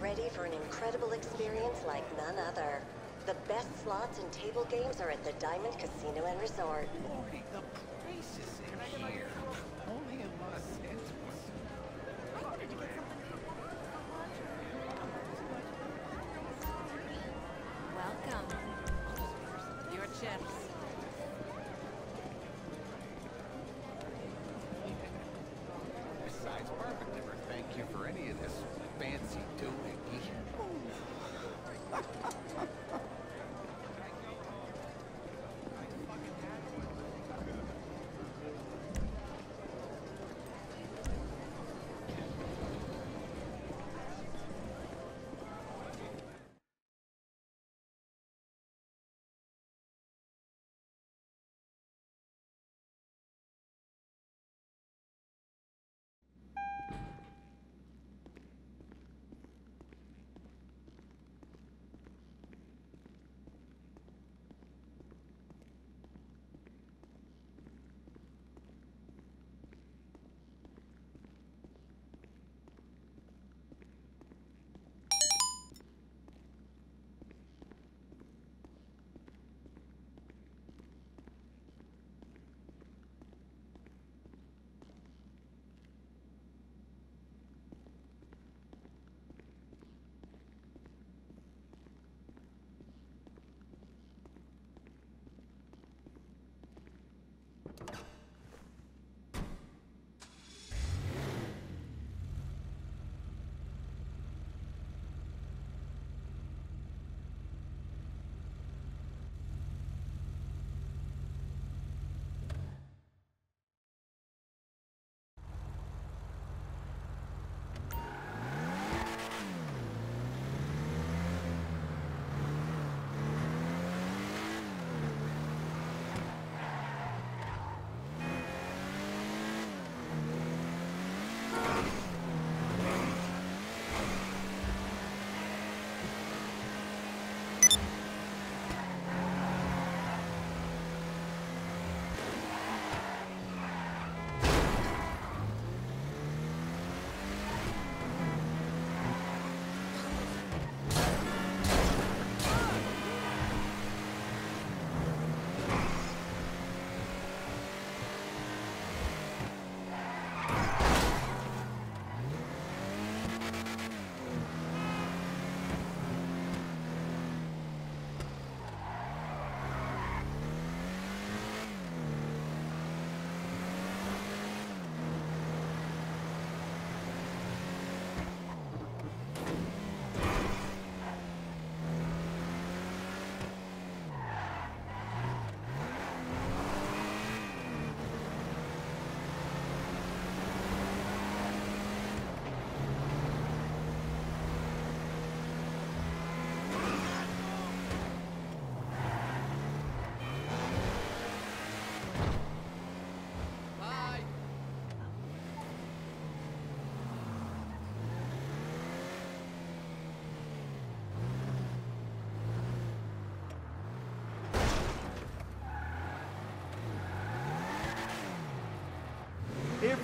Ready for an incredible experience like none other. The best slots and table games are at the Diamond Casino and Resort.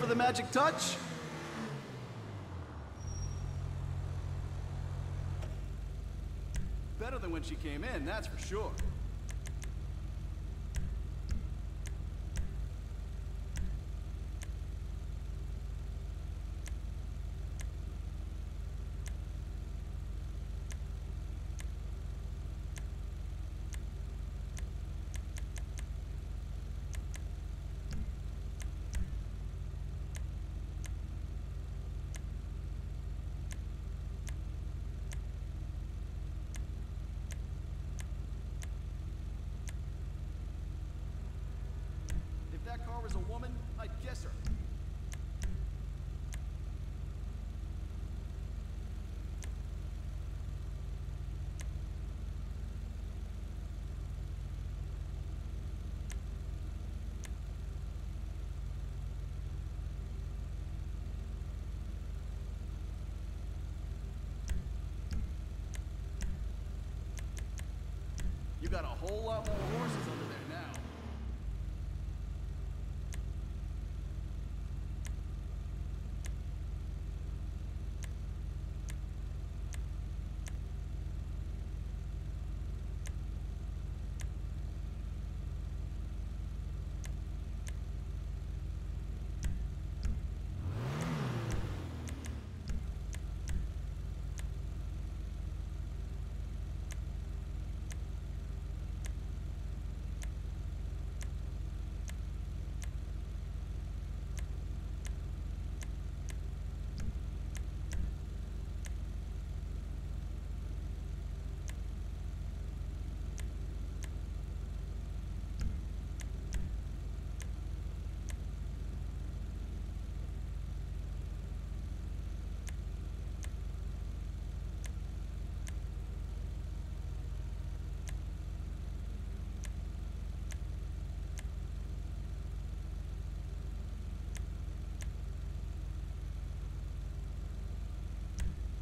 For the magic touch? Better than when she came in, that's for sure. Got a whole lot more horses under there now.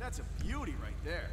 That's a beauty right there.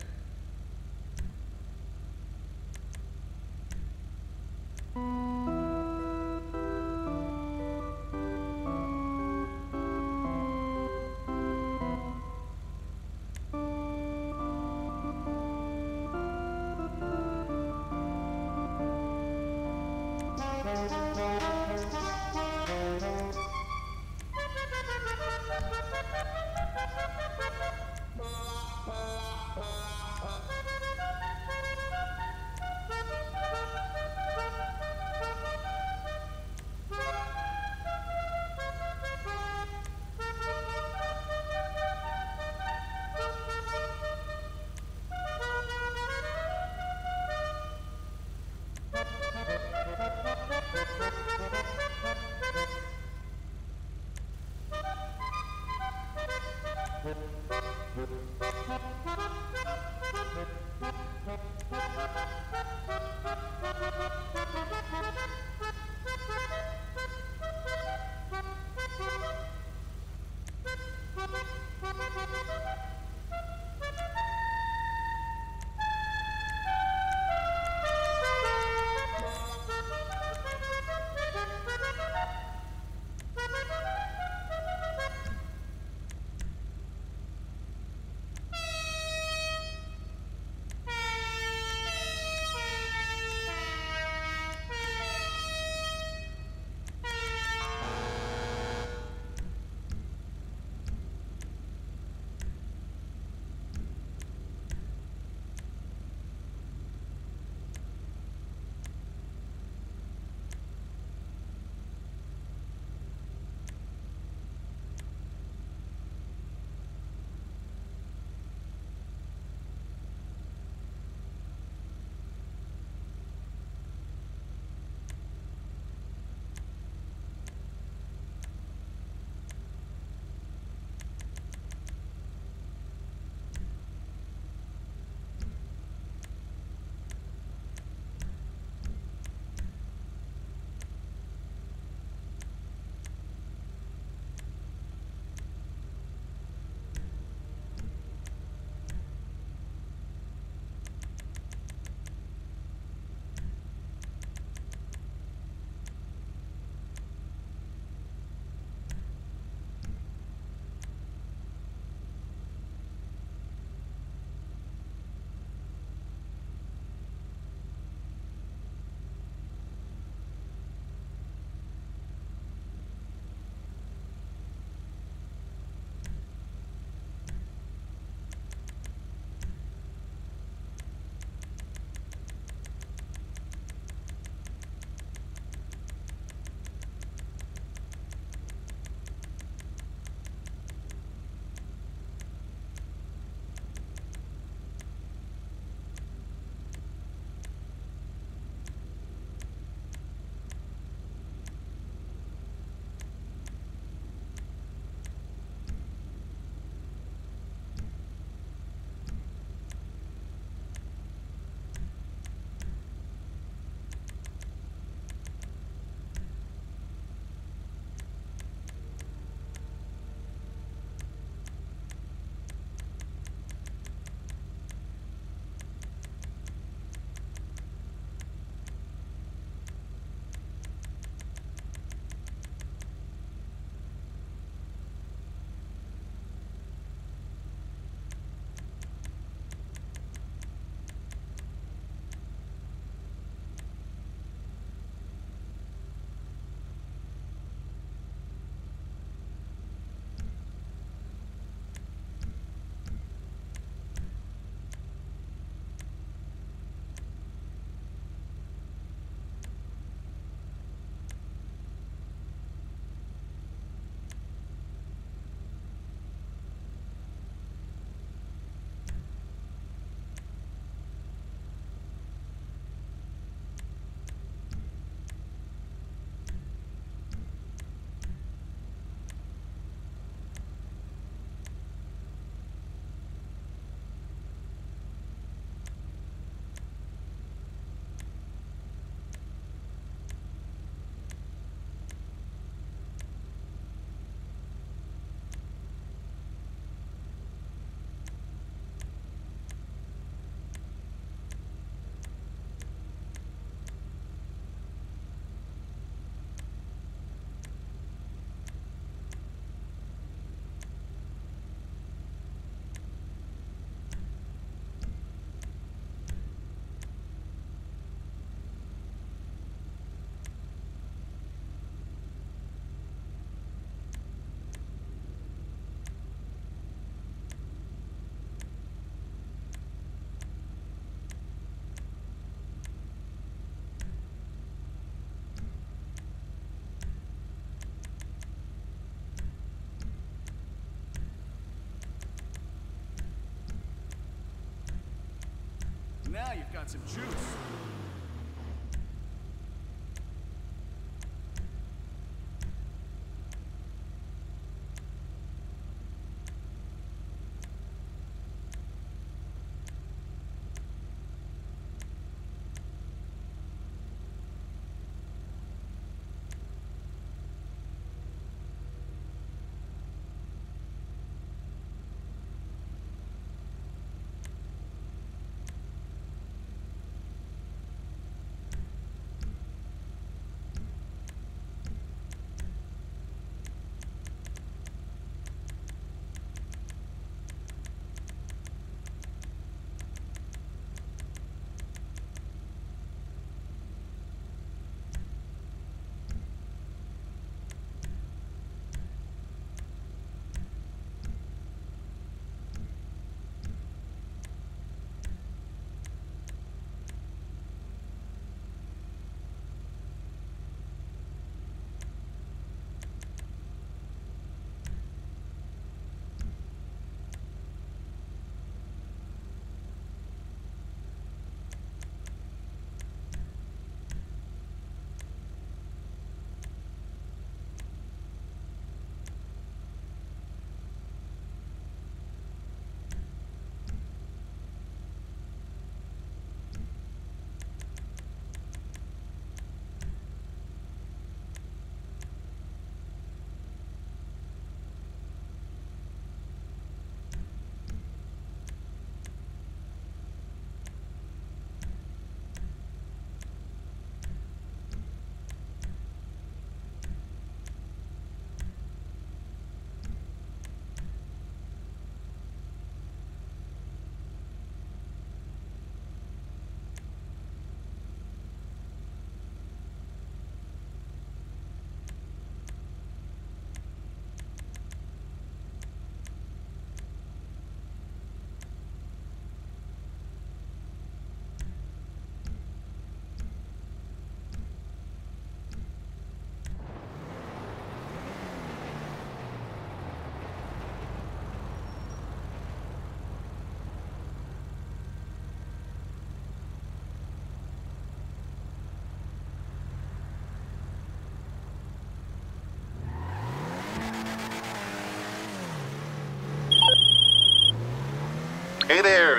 Got some juice.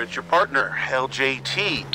It's your partner, LJT.